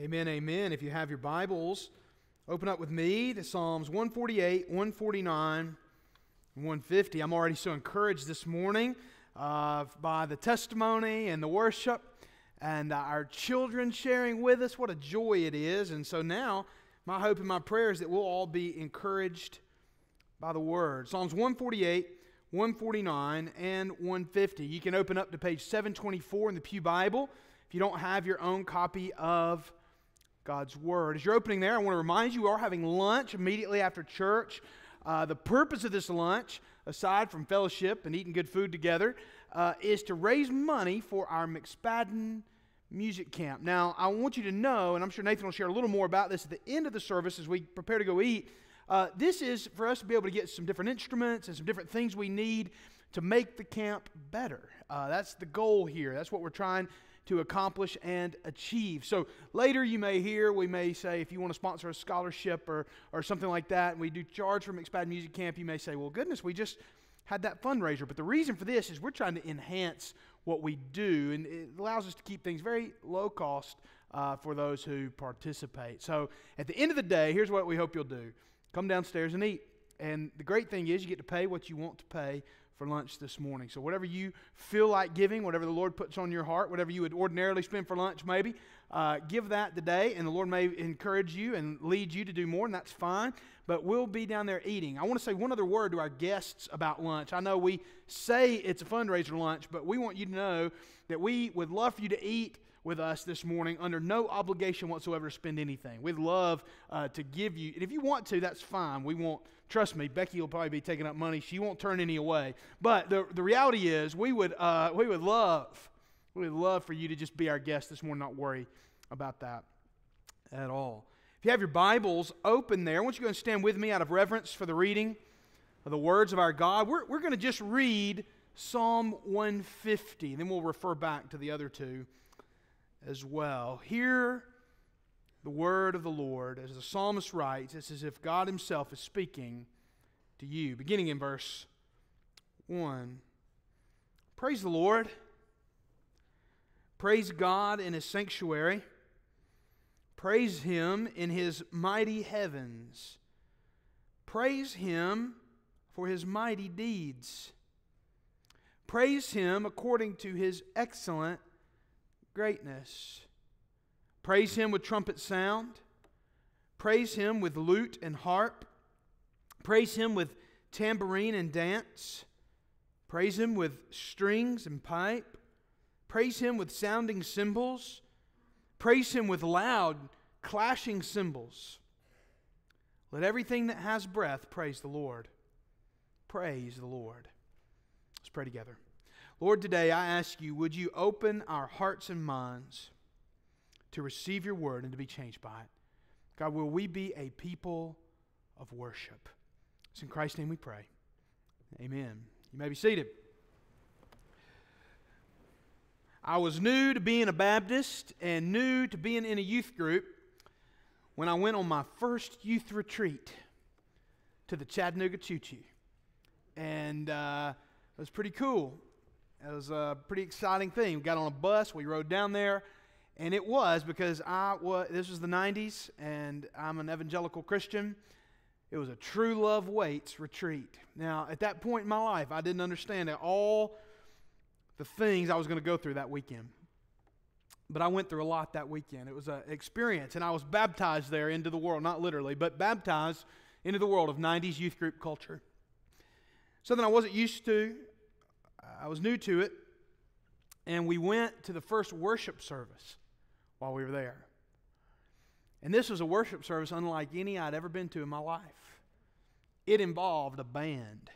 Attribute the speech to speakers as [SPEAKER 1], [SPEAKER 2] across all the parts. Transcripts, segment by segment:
[SPEAKER 1] Amen, amen. If you have your Bibles, open up with me to Psalms 148, 149, 150. I'm already so encouraged this morning uh, by the testimony and the worship and uh, our children sharing with us. What a joy it is. And so now, my hope and my prayer is that we'll all be encouraged by the Word. Psalms 148, 149, and 150. You can open up to page 724 in the Pew Bible if you don't have your own copy of God's Word. As you're opening there, I want to remind you we are having lunch immediately after church. Uh, the purpose of this lunch, aside from fellowship and eating good food together, uh, is to raise money for our McSpadden Music Camp. Now, I want you to know, and I'm sure Nathan will share a little more about this at the end of the service as we prepare to go eat. Uh, this is for us to be able to get some different instruments and some different things we need to make the camp better. Uh, that's the goal here. That's what we're trying to accomplish and achieve. So later you may hear, we may say, if you want to sponsor a scholarship or, or something like that, and we do charge for McSpadden Music Camp, you may say, well, goodness, we just had that fundraiser. But the reason for this is we're trying to enhance what we do, and it allows us to keep things very low cost uh, for those who participate. So at the end of the day, here's what we hope you'll do come downstairs and eat. And the great thing is, you get to pay what you want to pay for lunch this morning. So, whatever you feel like giving, whatever the Lord puts on your heart, whatever you would ordinarily spend for lunch, maybe, uh, give that today, and the Lord may encourage you and lead you to do more, and that's fine. But we'll be down there eating. I want to say one other word to our guests about lunch. I know we say it's a fundraiser lunch, but we want you to know that we would love for you to eat with us this morning under no obligation whatsoever to spend anything. We'd love uh, to give you, and if you want to, that's fine. We won't, trust me, Becky will probably be taking up money. She won't turn any away. But the, the reality is, we would, uh, we would love, we would love for you to just be our guest this morning, not worry about that at all. If you have your Bibles open there, I want you to go and stand with me out of reverence for the reading of the words of our God. We're, we're going to just read Psalm 150, then we'll refer back to the other two as well. Hear the word of the Lord. As the psalmist writes, it's as if God Himself is speaking to you. Beginning in verse 1. Praise the Lord. Praise God in His sanctuary. Praise Him in His mighty heavens. Praise Him for His mighty deeds. Praise Him according to His excellent greatness. Praise him with trumpet sound. Praise him with lute and harp. Praise him with tambourine and dance. Praise him with strings and pipe. Praise him with sounding cymbals. Praise him with loud, clashing cymbals. Let everything that has breath praise the Lord. Praise the Lord. Let's pray together. Lord, today I ask you, would you open our hearts and minds to receive your word and to be changed by it? God, will we be a people of worship? It's in Christ's name we pray. Amen. You may be seated. I was new to being a Baptist and new to being in a youth group when I went on my first youth retreat to the Chattanooga Choo Choo. And uh, it was pretty cool. It was a pretty exciting thing. We got on a bus, we rode down there, and it was because I was, this was the 90s, and I'm an evangelical Christian. It was a true love waits retreat. Now, at that point in my life, I didn't understand all the things I was going to go through that weekend. But I went through a lot that weekend. It was an experience, and I was baptized there into the world, not literally, but baptized into the world of 90s youth group culture. Something I wasn't used to, I was new to it, and we went to the first worship service while we were there. And this was a worship service unlike any I'd ever been to in my life. It involved a band.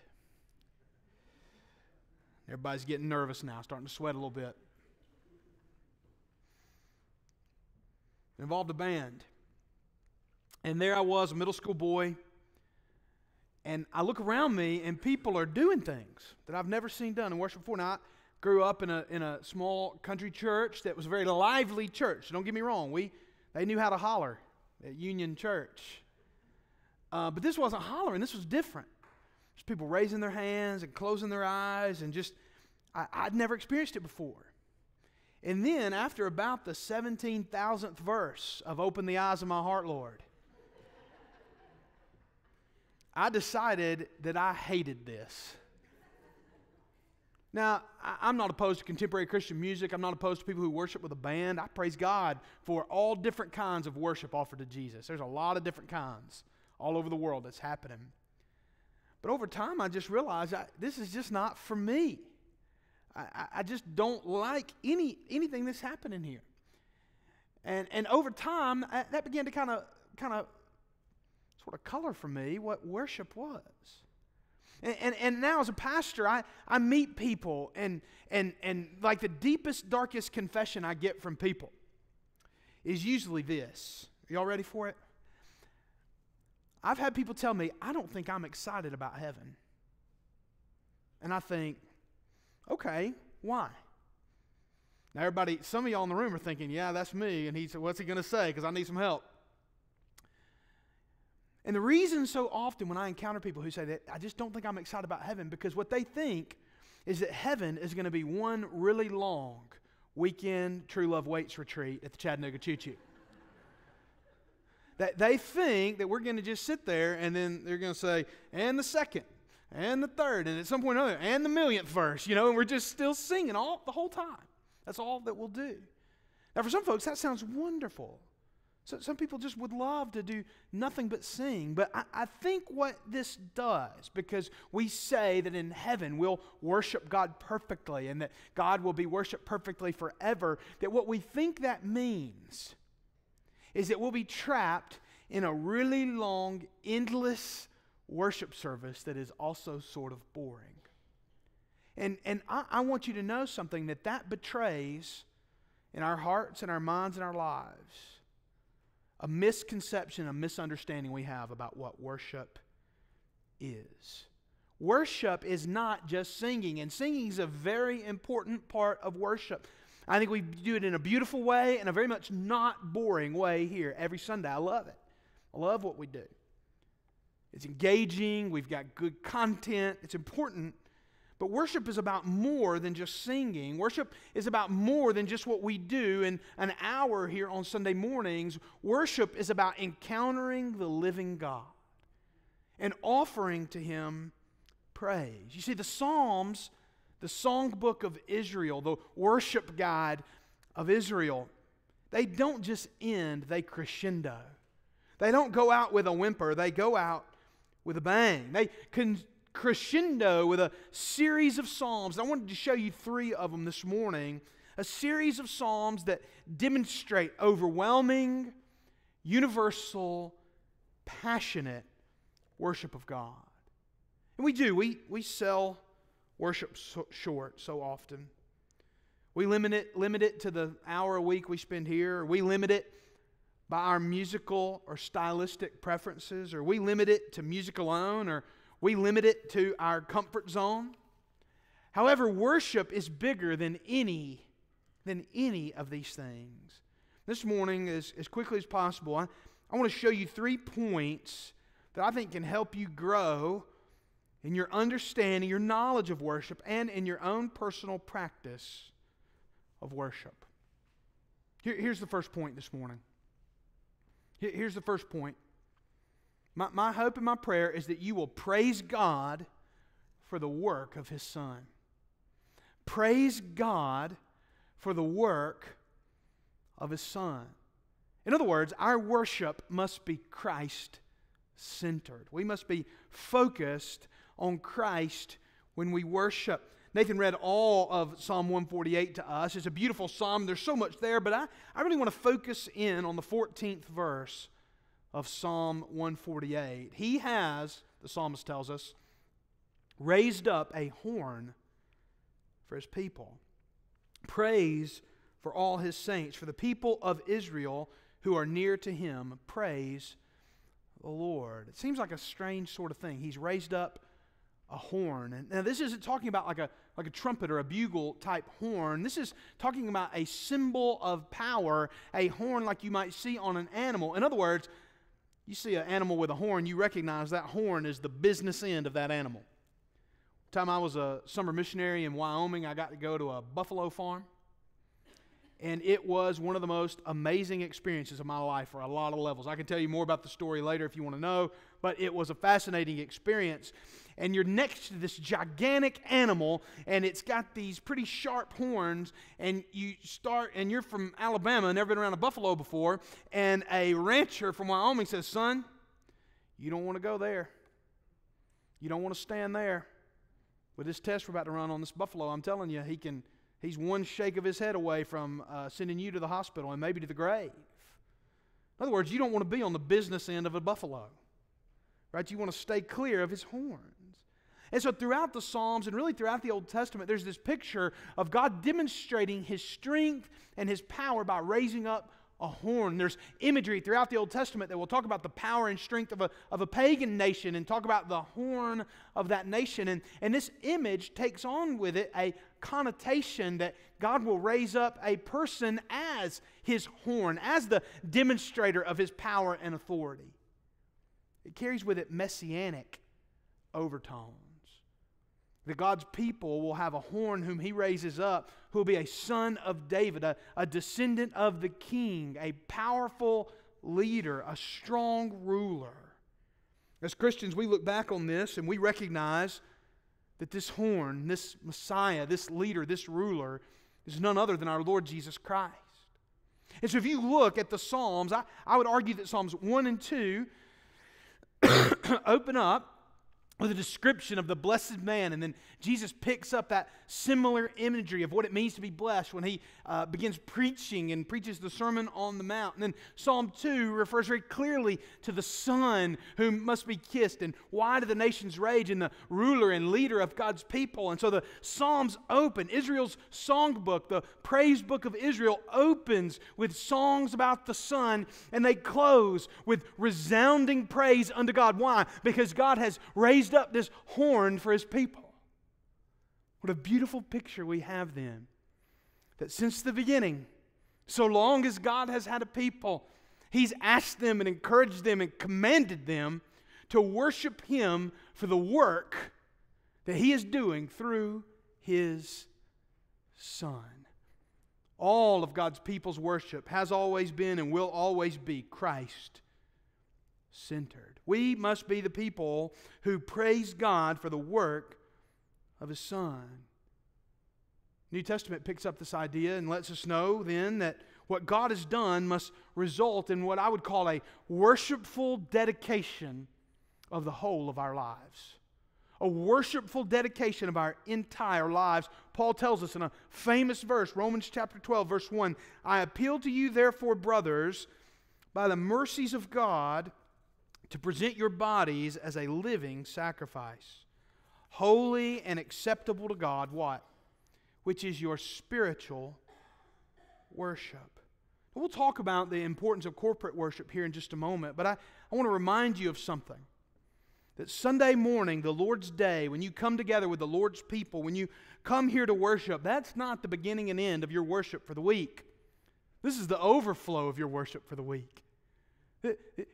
[SPEAKER 1] Everybody's getting nervous now, starting to sweat a little bit. It involved a band. And there I was, a middle school boy and I look around me, and people are doing things that I've never seen done in worship before. Now, I grew up in a, in a small country church that was a very lively church. Don't get me wrong. We, they knew how to holler at Union Church. Uh, but this wasn't hollering, this was different. There's people raising their hands and closing their eyes, and just, I, I'd never experienced it before. And then, after about the 17,000th verse of Open the Eyes of My Heart, Lord, I decided that I hated this. Now, I'm not opposed to contemporary Christian music. I'm not opposed to people who worship with a band. I praise God for all different kinds of worship offered to Jesus. There's a lot of different kinds all over the world that's happening. But over time, I just realized I, this is just not for me. I, I just don't like any anything that's happening here. And and over time, I, that began to kind of kind of sort of color for me what worship was. And, and, and, now as a pastor, I, I meet people, and, and, and like the deepest, darkest confession I get from people is usually this. Y'all ready for it? I've had people tell me, I don't think I'm excited about heaven. And I think, okay, why? Now, everybody, some of y'all in the room are thinking, yeah, that's me. And he said, what's he going to say? Because I need some help. And the reason so often when I encounter people who say that, I just don't think I'm excited about heaven because what they think is that heaven is going to be one really long weekend True Love Waits retreat at the Chattanooga Choo Choo. that they think that we're going to just sit there and then they're going to say, and the second, and the third, and at some point or another, and the millionth verse, you know, and we're just still singing all the whole time. That's all that we'll do. Now, for some folks, that sounds wonderful. So some people just would love to do nothing but sing. But I, I, think what this does, because we say that in heaven we'll worship God perfectly and that God will be worshiped perfectly forever, that what we think that means is that we'll be trapped in a really long, endless worship service that is also sort of boring. And, and I, I want you to know something that that betrays in our hearts and our minds and our lives a misconception, a misunderstanding we have about what worship is. Worship is not just singing, and singing is a very important part of worship. I think we do it in a beautiful way and a very much not boring way here every Sunday. I love it. I love what we do. It's engaging, we've got good content, it's important. But worship is about more than just singing. Worship is about more than just what we do in an hour here on Sunday mornings. Worship is about encountering the living God and offering to Him praise. You see, the Psalms, the songbook of Israel, the worship guide of Israel, they don't just end, they crescendo. They don't go out with a whimper, they go out with a bang. They con- crescendo with a series of Psalms. I wanted to show you three of them this morning. A series of Psalms that demonstrate overwhelming, universal, passionate worship of God. And we do, we, we sell worship so short so often. We limit it, limit it to the hour a week we spend here, we limit it by our musical or stylistic preferences, or we limit it to music alone, or we limit it to our comfort zone. However, worship is bigger than any, than any of these things. This morning, as, as quickly as possible, I, I want to show you three points that I think can help you grow in your understanding, your knowledge of worship, and in your own personal practice of worship. Here, here's the first point this morning. Here, here's the first point my, my hope and my prayer is that you will praise God for the work of His Son. Praise God for the work of His Son. In other words, our worship must be Christ centered. We must be focused on Christ when we worship. Nathan read all of Psalm 148 to us. It's a beautiful psalm. There's so much there, but I, I really want to focus in on the 14th verse of Psalm 148. He has, the psalmist tells us, raised up a horn for his people. Praise for all his saints, for the people of Israel who are near to him. Praise the Lord. It seems like a strange sort of thing. He's raised up a horn. And now this isn't talking about like a like a trumpet or a bugle type horn. This is talking about a symbol of power, a horn like you might see on an animal. In other words, you see an animal with a horn, you recognize that horn is the business end of that animal. Time I was a summer missionary in Wyoming, I got to go to a buffalo farm. and it was one of the most amazing experiences of my life for a lot of levels. I can tell you more about the story later if you want to know, but it was a fascinating experience. And you're next to this gigantic animal, and it's got these pretty sharp horns, and you start, and you're from Alabama, never been around a buffalo before, and a rancher from Wyoming says, Son, you don't want to go there. You don't want to stand there. With this test we're about to run on this buffalo, I'm telling you, he can He's one shake of his head away from uh, sending you to the hospital and maybe to the grave. In other words, you don't want to be on the business end of a buffalo, right? You want to stay clear of his horns. And so, throughout the Psalms and really throughout the Old Testament, there's this picture of God demonstrating his strength and his power by raising up a horn. There's imagery throughout the Old Testament that will talk about the power and strength of a, of a pagan nation and talk about the horn of that nation. And, and this image takes on with it a connotation that God will raise up a person as his horn, as the demonstrator of his power and authority. It carries with it messianic overtones that God's people will have a horn whom he raises up, who will be a son of David, a, a descendant of the king, a powerful leader, a strong ruler. As Christians, we look back on this and we recognize that this horn, this Messiah, this leader, this ruler, is none other than our Lord Jesus Christ. And so if you look at the Psalms, I, I would argue that Psalms 1 and 2 open up with a description of the blessed man. And then Jesus picks up that similar imagery of what it means to be blessed when he uh, begins preaching and preaches the Sermon on the Mount. And then Psalm 2 refers very clearly to the Son who must be kissed and why do the nations rage and the ruler and leader of God's people. And so the Psalms open. Israel's songbook, the praise book of Israel, opens with songs about the Son and they close with resounding praise unto God. Why? Because God has raised up this horn for his people. What a beautiful picture we have then. That since the beginning, so long as God has had a people, He's asked them and encouraged them and commanded them to worship Him for the work that He is doing through His Son. All of God's people's worship has always been and will always be Christ centered. We must be the people who praise God for the work of his son. New Testament picks up this idea and lets us know then that what God has done must result in what I would call a worshipful dedication of the whole of our lives. A worshipful dedication of our entire lives. Paul tells us in a famous verse, Romans chapter 12, verse 1 I appeal to you, therefore, brothers, by the mercies of God, to present your bodies as a living sacrifice holy and acceptable to God, what? Which is your spiritual worship. We'll talk about the importance of corporate worship here in just a moment, but I, I want to remind you of something. That Sunday morning, the Lord's day, when you come together with the Lord's people, when you come here to worship, that's not the beginning and end of your worship for the week. This is the overflow of your worship for the week.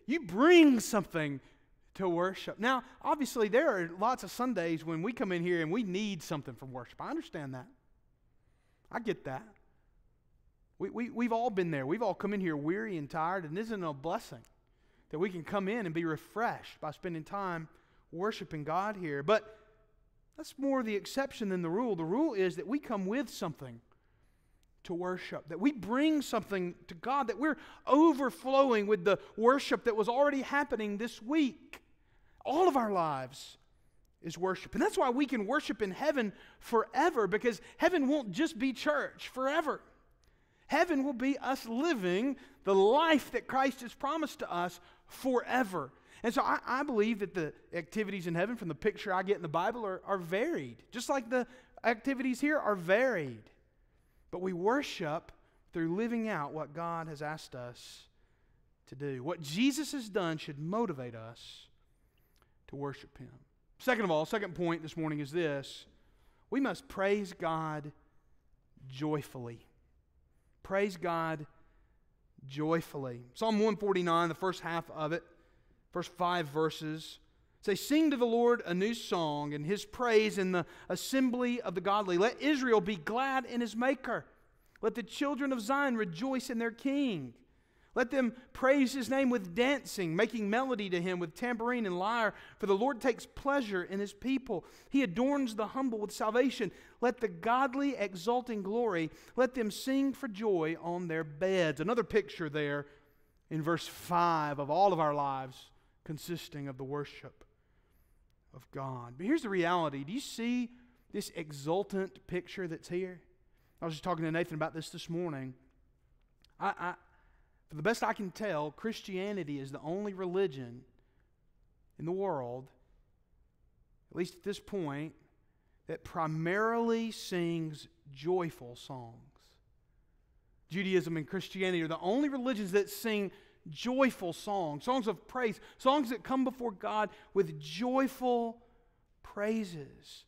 [SPEAKER 1] You bring something to worship. Now, obviously, there are lots of Sundays when we come in here and we need something from worship. I understand that. I get that. We, we, we've all been there. We've all come in here weary and tired, and isn't a blessing that we can come in and be refreshed by spending time worshiping God here? But that's more the exception than the rule. The rule is that we come with something to worship, that we bring something to God, that we're overflowing with the worship that was already happening this week all of our lives is worship. And that's why we can worship in heaven forever because heaven won't just be church forever. Heaven will be us living the life that Christ has promised to us forever. And so I, I, believe that the activities in heaven from the picture I get in the Bible are, are varied, just like the activities here are varied. But we worship through living out what God has asked us to do. What Jesus has done should motivate us to worship Him. Second of all, second point this morning is this we must praise God joyfully. Praise God joyfully. Psalm 149, the first half of it, first five verses, say, Sing to the Lord a new song and his praise in the assembly of the godly. Let Israel be glad in his maker. Let the children of Zion rejoice in their king. Let them praise his name with dancing, making melody to him with tambourine and lyre, for the Lord takes pleasure in his people. He adorns the humble with salvation. Let the godly exult in glory. Let them sing for joy on their beds. Another picture there in verse 5 of all of our lives consisting of the worship of God. But here's the reality do you see this exultant picture that's here? I was just talking to Nathan about this this morning. I, I for the best I can tell, Christianity is the only religion in the world, at least at this point, that primarily sings joyful songs. Judaism and Christianity are the only religions that sing joyful songs, songs of praise, songs that come before God with joyful praises.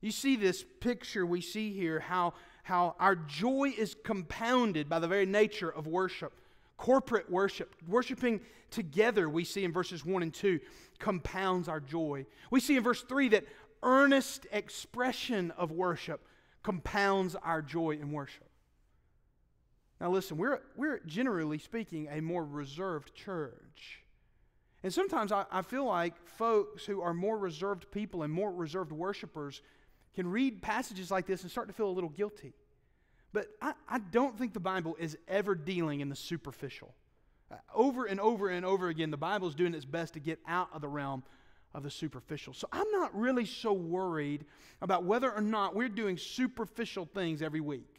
[SPEAKER 1] You see this picture we see here how, how our joy is compounded by the very nature of worship corporate worship, worshiping together, we see in verses 1 and 2, compounds our joy. We see in verse 3 that earnest expression of worship compounds our joy in worship. Now, listen, we're, we're generally speaking a more reserved church. And sometimes I, I feel like folks who are more reserved people and more reserved worshipers can read passages like this and start to feel a little guilty. But I, I don't think the Bible is ever dealing in the superficial. Uh, over and over and over again, the Bible is doing its best to get out of the realm of the superficial. So I'm not really so worried about whether or not we're doing superficial things every week.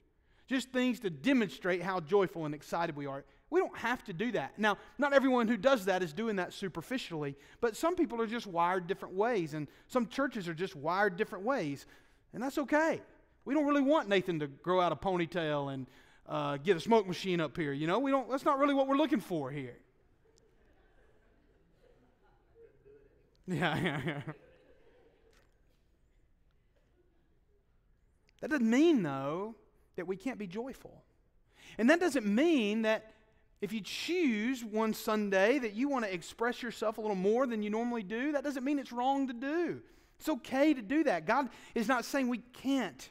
[SPEAKER 1] Just things to demonstrate how joyful and excited we are. We don't have to do that. Now, not everyone who does that is doing that superficially, but some people are just wired different ways, and some churches are just wired different ways, and that's okay. We don't really want Nathan to grow out a ponytail and uh, get a smoke machine up here. You know, we don't. That's not really what we're looking for here. Yeah, yeah, yeah. That doesn't mean, though, that we can't be joyful. And that doesn't mean that if you choose one Sunday that you want to express yourself a little more than you normally do, that doesn't mean it's wrong to do. It's okay to do that. God is not saying we can't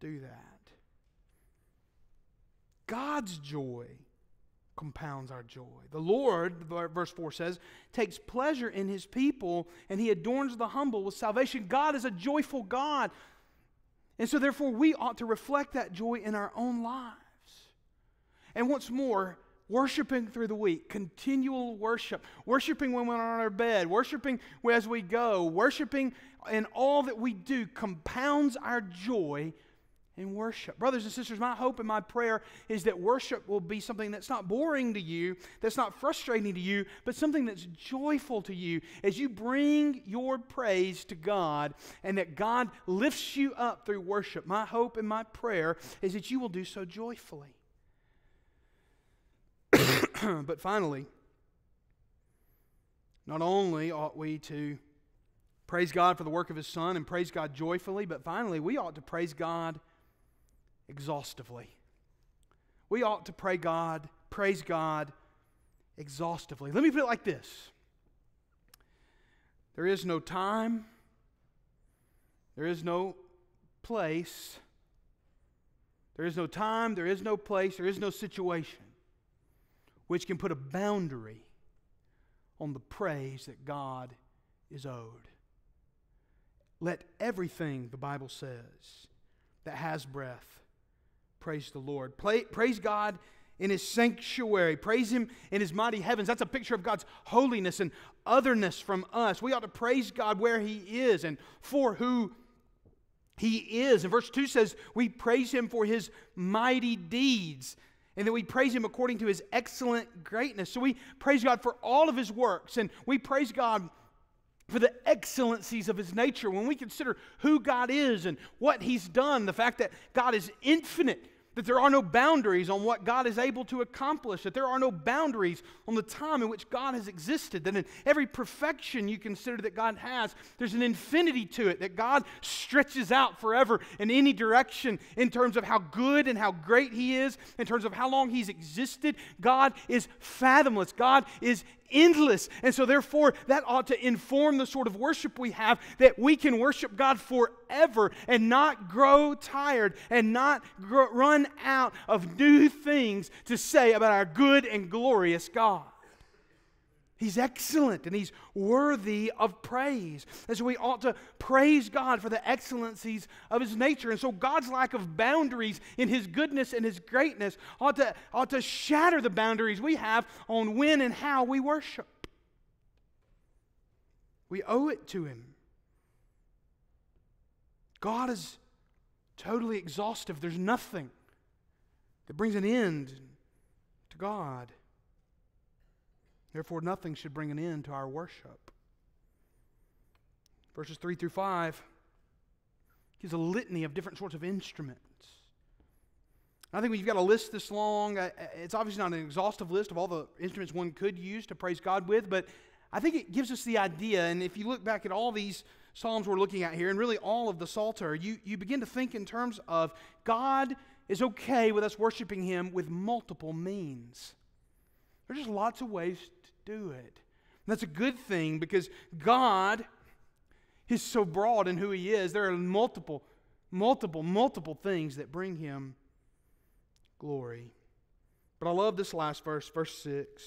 [SPEAKER 1] do that. God's joy compounds our joy. The Lord, verse 4 says, takes pleasure in his people and he adorns the humble with salvation. God is a joyful God. And so, therefore, we ought to reflect that joy in our own lives. And once more, worshiping through the week, continual worship, worshiping when we're on our bed, worshiping as we go, worshiping in all that we do compounds our joy in worship. Brothers and sisters, my hope and my prayer is that worship will be something that's not boring to you, that's not frustrating to you, but something that's joyful to you as you bring your praise to God and that God lifts you up through worship. My hope and my prayer is that you will do so joyfully. but finally, not only ought we to praise God for the work of His Son and praise God joyfully, but finally, we ought to praise God exhaustively. We ought to pray God, praise God exhaustively. Let me put it like this there is no time, there is no place, there is no time, there is no place, there is no situation which can put a boundary on the praise that God is owed. Let everything, the Bible says, that has breath Praise the Lord. praise God in His sanctuary. Praise Him in His mighty heavens. That's a picture of God's holiness and otherness from us. We ought to praise God where He is and for who He is. And verse 2 says, We praise Him for His mighty deeds. And then we praise Him according to His excellent greatness. So we praise God for all of His works. And we praise God for the excellencies of his nature, when we consider who God is and what he's done, the fact that God is infinite, that there are no boundaries on what God is able to accomplish, that there are no boundaries on the time in which God has existed, that in every perfection you consider that God has, there's an infinity to it, that God stretches out forever in any direction in terms of how good and how great He is, in terms of how long He's existed. God is fathomless, God is endless. And so, therefore, that ought to inform the sort of worship we have that we can worship God forever and not grow tired and not grow, run out of new things to say about our good and glorious God. He's excellent and he's worthy of praise. And so we ought to praise God for the excellencies of his nature. And so God's lack of boundaries in his goodness and his greatness ought to, ought to shatter the boundaries we have on when and how we worship. We owe it to him. God is totally exhaustive. There's nothing that brings an end to God. Therefore, nothing should bring an end to our worship. Verses 3 through 5 gives a litany of different sorts of instruments. I think when you've got a list this long, it's obviously not an exhaustive list of all the instruments one could use to praise God with, but I think it gives us the idea. And if you look back at all these Psalms we're looking at here, and really all of the Psalter, you, you begin to think in terms of God is okay with us worshiping Him with multiple means. There's just lots of ways do it. And that's a good thing because God is so broad in who He is. There are multiple, multiple, multiple things that bring Him glory. But I love this last verse, verse 6.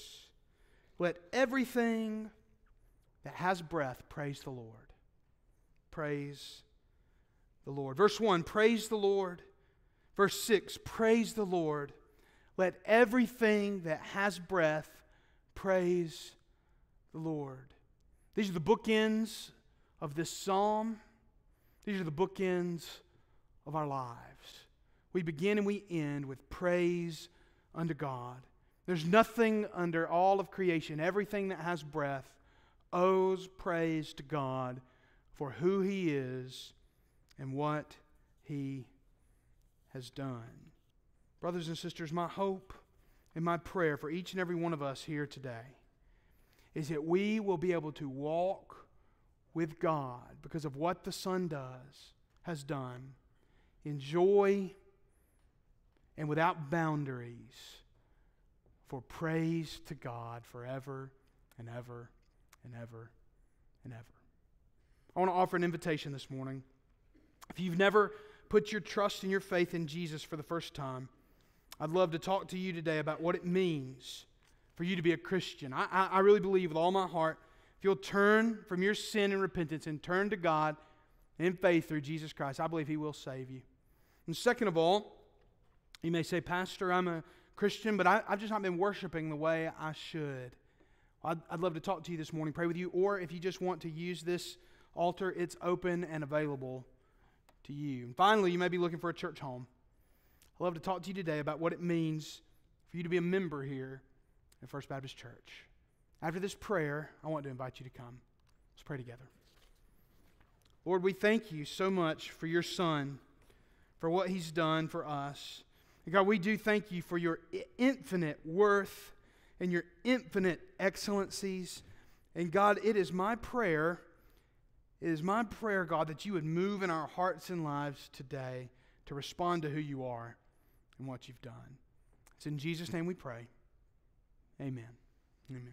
[SPEAKER 1] Let everything that has breath praise the Lord. Praise the Lord. Verse 1, praise the Lord. Verse 6, praise the Lord. Let everything that has breath Praise the Lord. These are the bookends of this psalm. These are the bookends of our lives. We begin and we end with praise unto God. There's nothing under all of creation, everything that has breath owes praise to God for who He is and what He has done. Brothers and sisters, my hope and my prayer for each and every one of us here today is that we will be able to walk with God because of what the Son does, has done, in joy and without boundaries for praise to God forever and ever and ever and ever. I want to offer an invitation this morning. If you've never put your trust and your faith in Jesus for the first time, I'd love to talk to you today about what it means for you to be a Christian. I, I, I really believe with all my heart, if you'll turn from your sin and repentance and turn to God in faith through Jesus Christ, I believe He will save you. And second of all, you may say, Pastor, I'm a Christian, but I, have just not been worshiping the way I should. I'd, I'd love to talk to you this morning, pray with you, or if you just want to use this altar, it's open and available to you. And finally, you may be looking for a church home. I'd love to talk to you today about what it means for you to be a member here at First Baptist Church. After this prayer, I want to invite you to come. Let's pray together. Lord, we thank you so much for your Son, for what he's done for us. And God, we do thank you for your infinite worth and your infinite excellencies. And God, it is my prayer, it is my prayer, God, that you would move in our hearts and lives today to respond to who you are and what you've done. It's in Jesus' name we pray. Amen. Amen.